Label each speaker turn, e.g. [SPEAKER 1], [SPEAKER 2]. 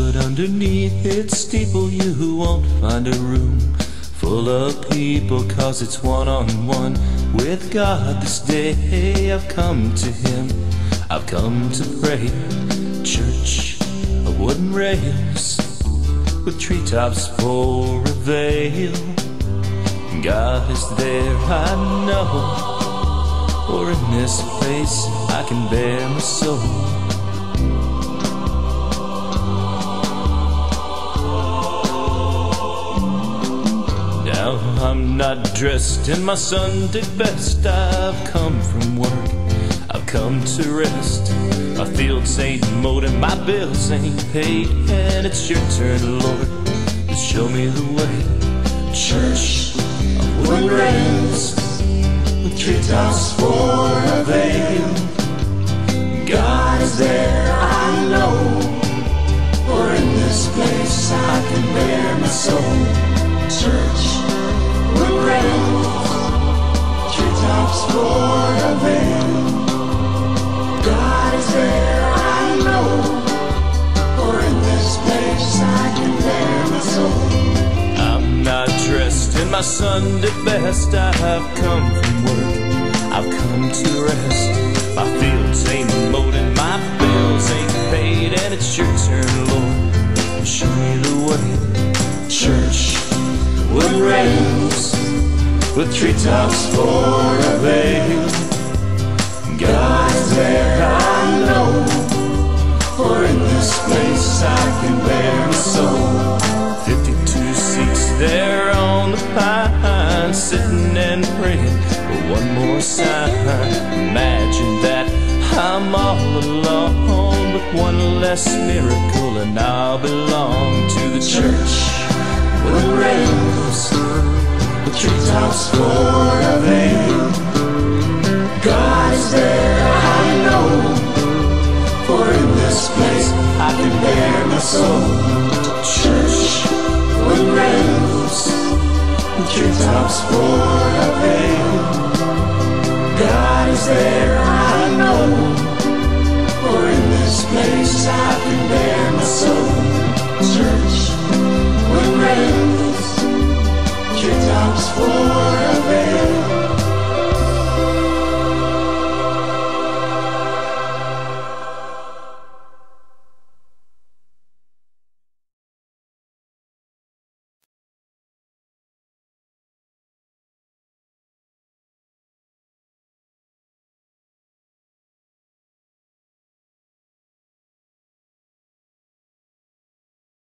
[SPEAKER 1] but underneath its steeple you won't find a room full of people, cause it's one on one with God this day. I've come to Him, I've come to pray. Church of wooden rails with treetops for a veil. God is there, I know. For in this place I can bare my soul. I'm not dressed in my Sunday best. I've come from work, I've come to rest. My fields ain't mowed and my bills ain't paid. And it's your turn, Lord, to show me the way. Church my Sunday best. I've come from work. I've come to rest. My fields ain't mowed and my bills ain't paid, and it's your turn, Lord. Show me the way. Church, wood rails with treetops for a veil. One more sign. Imagine that I'm all alone, but one less miracle, and I'll belong to the church with rails, with treetops for a veil. God is there, I know. For in this place I can bare my soul. Church with rails, with treetops for a veil is there I know. For in this place I can bare my soul. Church, when rain is, tops fall.